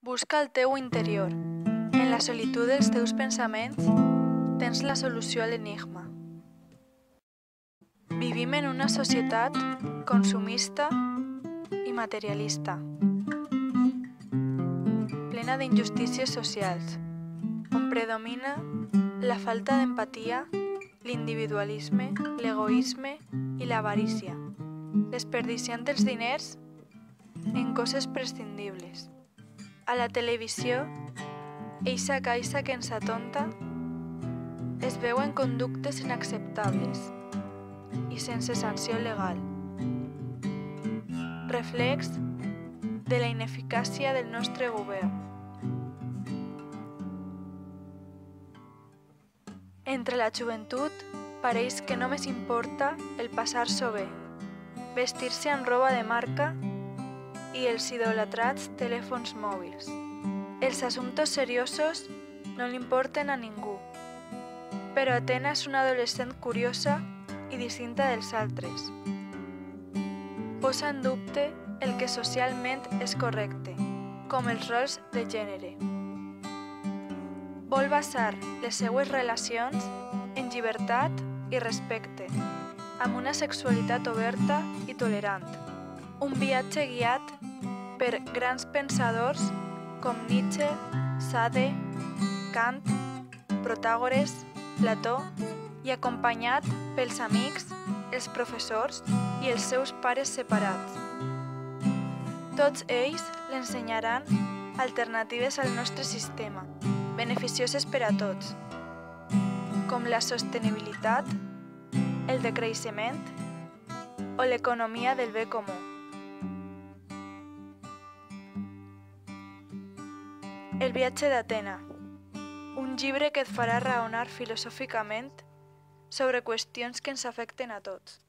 Busca el teu interior. En la solitud dels teus pensaments tens la solució a l'enigma. Vivim en una societat consumista i materialista, plena d'injustícies socials, on predomina la falta d'empatia, l'individualisme, l'egoisme i l'avarícia, desperdiciant els diners en coses prescindibles. A la televisió, eixa caixa que ens atonta, es veuen conductes inacceptables i sense sanció legal. Reflex de la ineficàcia del nostre govern. Entre la joventut pareix que només importa el passar-s'ho bé, vestir-se amb roba de marca i els idolatrats telèfons mòbils. Els assumptes seriosos no li importen a ningú, però Atena és una adolescent curiosa i distinta dels altres. Posa en dubte el que socialment és correcte, com els rols de gènere. Vol basar les seues relacions en llibertat i respecte, amb una sexualitat oberta i tolerant. Un viatge guiat per grans pensadors com Nietzsche, Sade, Kant, Protàgores, Plató i acompanyat pels amics, els professors i els seus pares separats. Tots ells l'ensenyaran alternatives al nostre sistema, beneficioses per a tots, com la sostenibilitat, el decreixement o l'economia del bé comú. El viatge d'Atena, un llibre que et farà raonar filosòficament sobre qüestions que ens afecten a tots.